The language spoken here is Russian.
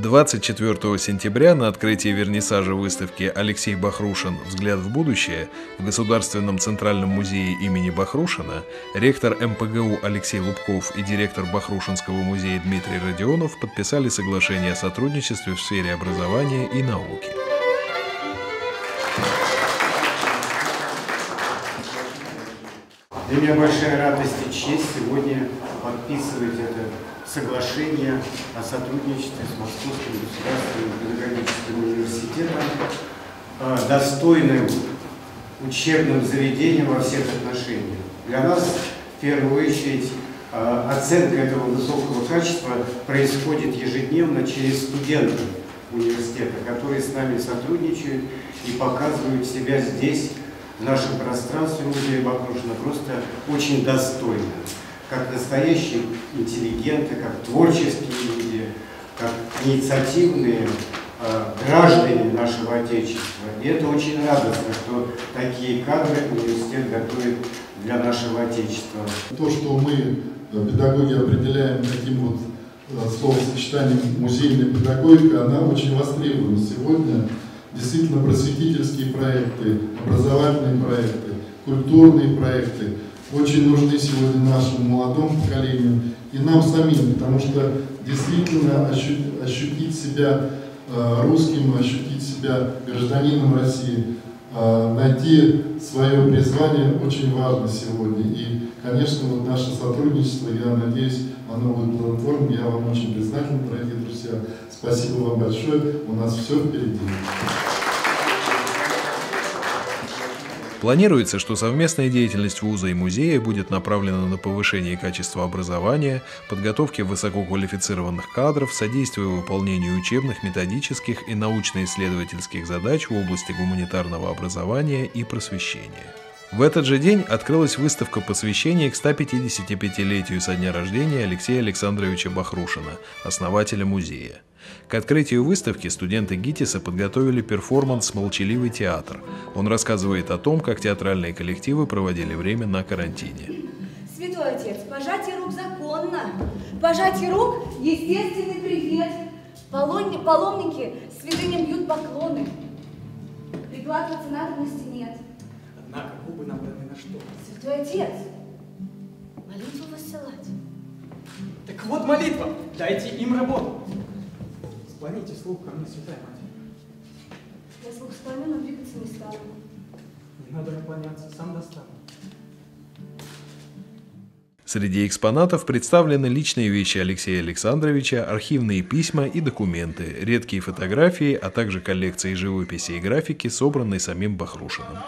24 сентября на открытии вернисажа выставки «Алексей Бахрушин. Взгляд в будущее» в Государственном Центральном музее имени Бахрушина ректор МПГУ Алексей Лубков и директор Бахрушинского музея Дмитрий Родионов подписали соглашение о сотрудничестве в сфере образования и науки. Для меня большая радость и честь сегодня подписывать это соглашение о сотрудничестве с Московским государственным педагогическим университетом, э, достойным учебным заведением во всех отношениях. Для нас, в первую очередь, э, оценка этого высокого качества происходит ежедневно через студентов университета, которые с нами сотрудничают и показывают себя здесь, в нашем пространстве музея Бакрушина, просто очень достойно как настоящие интеллигенты, как творческие люди, как инициативные э, граждане нашего Отечества. И это очень радостно, что такие кадры университет готовит для нашего Отечества. То, что мы, э, педагоги, определяем таким вот э, словосочетанием музейная педагогика, она очень востребована сегодня. Действительно, просветительские проекты, образовательные проекты, культурные проекты – очень нужны сегодня нашему молодому поколению и нам самим, потому что действительно ощутить себя э, русским, ощутить себя гражданином России, э, найти свое призвание очень важно сегодня. И, конечно, вот наше сотрудничество, я надеюсь, оно будет плодотворным. Я вам очень признателен, дорогие друзья. Спасибо вам большое. У нас все впереди. Планируется, что совместная деятельность вуза и музея будет направлена на повышение качества образования, подготовки высококвалифицированных кадров, содействие выполнению учебных, методических и научно-исследовательских задач в области гуманитарного образования и просвещения. В этот же день открылась выставка посвящения к 155-летию со дня рождения Алексея Александровича Бахрушина, основателя музея. К открытию выставки студенты ГИТИСа подготовили перформанс «Молчаливый театр». Он рассказывает о том, как театральные коллективы проводили время на карантине. Святой Отец, пожатие рук законно. Пожатие рук – естественный привет. Полонни, паломники святыням бьют поклоны. Прикладываться надобности нет. Однако губы набраны на что? Святой Отец, молитву высылать. Так вот молитва, дайте им работу. Склоните слух ко мне, святая мать. Я слух склоню, но двигаться не стану. Не надо наклоняться, сам достану. Среди экспонатов представлены личные вещи Алексея Александровича, архивные письма и документы, редкие фотографии, а также коллекции живописи и графики, собранные самим Бахрушиным.